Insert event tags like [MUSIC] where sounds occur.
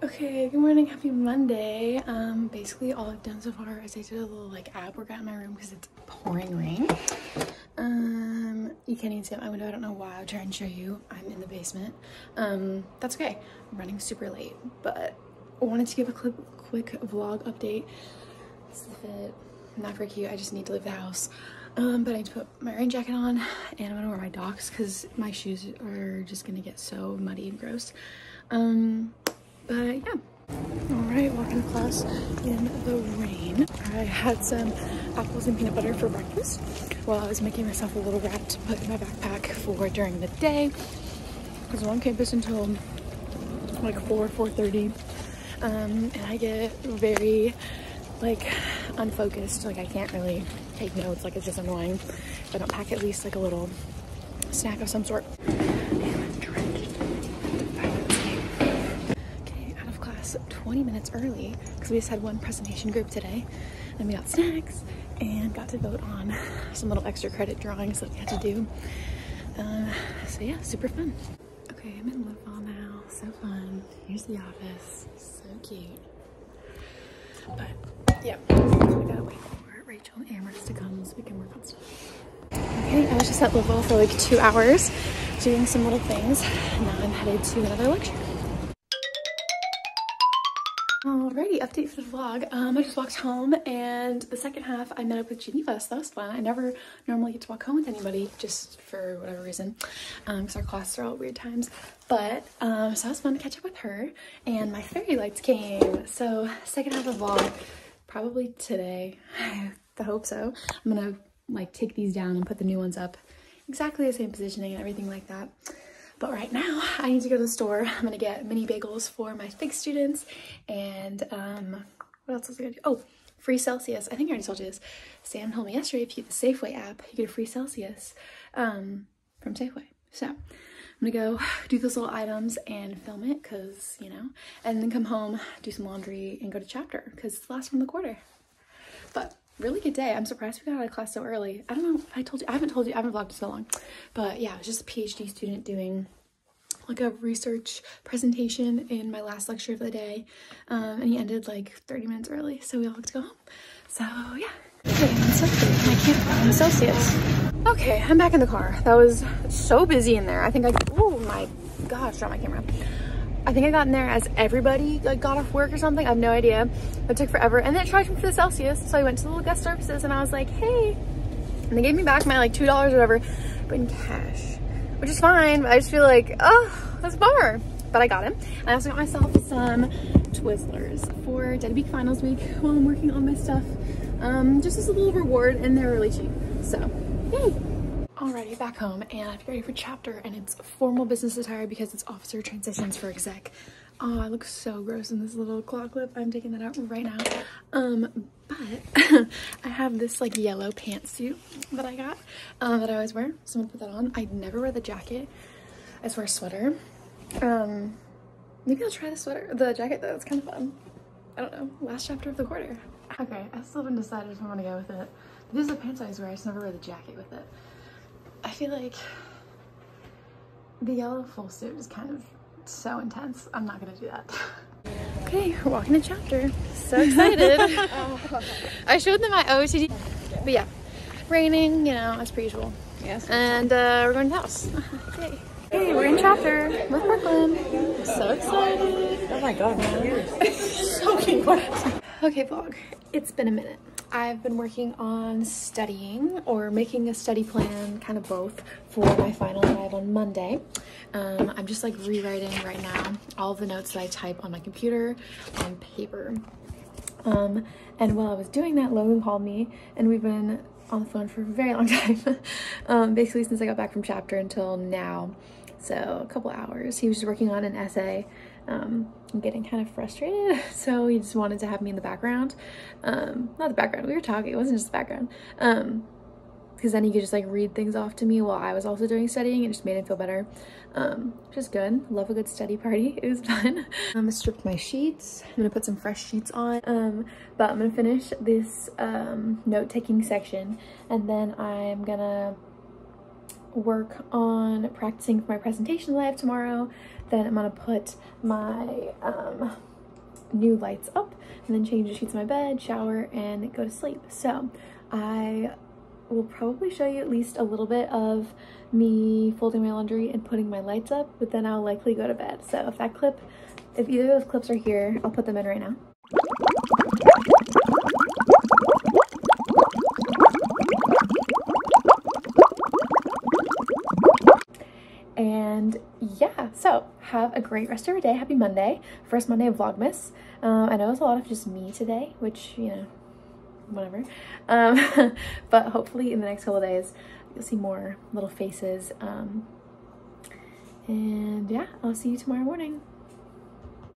Okay, good morning, happy Monday. Um, basically all I've done so far is I did a little like ab workout in my room because it's pouring rain. Um, you can't even see my window, I don't know why, I'll try and show you. I'm in the basement. Um, that's okay, I'm running super late, but I wanted to give a quick, quick vlog update. This is not very cute, I just need to leave the house. Um, but I need to put my rain jacket on and I'm gonna wear my Docs because my shoes are just gonna get so muddy and gross. Um, class in the rain. I had some apples and peanut butter for breakfast while I was making myself a little wrap to put in my backpack for during the day. Because I'm on campus until like 4, 4.30. Um, and I get very like unfocused. Like I can't really take notes. Like it's just annoying if I don't pack at least like a little snack of some sort. Okay, out of class 20 minutes early because we just had one presentation group today and we got snacks and got to vote on [LAUGHS] some little extra credit drawings that we had to do. Uh, so yeah, super fun. Okay, I'm in Live now. So fun. Here's the office. So cute. But yeah, we gotta wait for Rachel and Amherst to come so we can work on stuff. Okay, I was just at Louisville for like two hours doing some little things. Now I'm headed to another lecture. Alrighty, update for the vlog. Um, I just walked home and the second half I met up with Geneva, so that was fun. I never normally get to walk home with anybody just for whatever reason because um, our classes are all weird times. But um, so it was fun to catch up with her and my fairy lights came. So second half of the vlog, probably today. [LAUGHS] I hope so. I'm gonna like take these down and put the new ones up exactly the same positioning and everything like that. But right now, [LAUGHS] I need to go to the store. I'm gonna get mini bagels for my FIG students and um, what else was I gonna do? Oh, free Celsius. I think I already told you this. Sam told me yesterday if you get the Safeway app, you get a free Celsius um, from Safeway. So I'm gonna go [SIGHS] do those little items and film it because, you know, and then come home, do some laundry and go to chapter because it's the last one of the quarter. But really good day. I'm surprised we got out of class so early. I don't know if I told you, I haven't told you, I haven't vlogged so long, but yeah, I was just a PhD student doing like a research presentation in my last lecture of the day. Um, and he ended like 30 minutes early, so we all had to go home. So yeah, okay, I'm so I can't find Celsius. Okay, I'm back in the car. That was so busy in there. I think I, oh my gosh, drop my camera. I think I got in there as everybody like got off work or something. I have no idea. It took forever. And then it charged me for the Celsius. So I went to the little guest services and I was like, hey. And they gave me back my like $2 or whatever, but in cash, which is fine. But I just feel like, oh, that's a bummer. But I got it. I also got myself some Twizzlers for Dead Week Finals Week while I'm working on my stuff. Um, just as a little reward and they're really cheap. So, yay. Alrighty, back home and I'm ready for chapter and it's formal business attire because it's officer transitions for exec. Oh, I look so gross in this little claw clip. I'm taking that out right now. Um, but [LAUGHS] I have this like yellow pantsuit that I got um, that I always wear. So I'm gonna put that on. I never wear the jacket. I just wear a sweater. Um, maybe I'll try the sweater, the jacket though. It's kind of fun. I don't know. Last chapter of the quarter. Okay, I still haven't decided if I want to go with it. This is the pants I always wear. I just never wear the jacket with it. I feel like the yellow full suit is kind of so intense. I'm not gonna do that. [LAUGHS] Okay, we're walking to chapter. So excited. [LAUGHS] I showed them my OOTD, but yeah, raining, you know, as per usual. Yes. And uh, we're going to the house. [LAUGHS] Yay. Hey, we're in chapter with Brooklyn. So excited. Oh my god, man. Soaking wet. Okay, vlog. It's been a minute. I've been working on studying or making a study plan, kind of both, for my final drive on Monday. Um, I'm just like rewriting right now all the notes that I type on my computer on paper. Um, and while I was doing that, Logan called me and we've been on the phone for a very long [LAUGHS] time. um, basically since I got back from chapter until now. So a couple hours. He was working on an essay um, I'm getting kind of frustrated. [LAUGHS] So he just wanted to have me in the background. Um, not the background, we were talking, it wasn't just the background. Um, because then he could just like read things off to me while I was also doing studying and just made him feel better. Um, just good. Love a good study party. [LAUGHS] It was fun. I'm gonna strip my sheets. I'm gonna put some fresh sheets on. Um, but I'm gonna finish this um, note-taking section and then I'm gonna work on practicing for my presentation live tomorrow. Then I'm gonna put my um, new lights up and then change the sheets of my bed, shower, and go to sleep. So I will probably show you at least a little bit of me folding my laundry and putting my lights up, but then I'll likely go to bed. So if that clip, if either of those clips are here, I'll put them in right now. And yeah, so have a great rest of your day. Happy Monday. First Monday of Vlogmas. Um, I know it's a lot of just me today, which, you know, whatever. Um, [LAUGHS] but hopefully in the next couple days, you'll see more little faces. Um, and yeah, I'll see you tomorrow morning.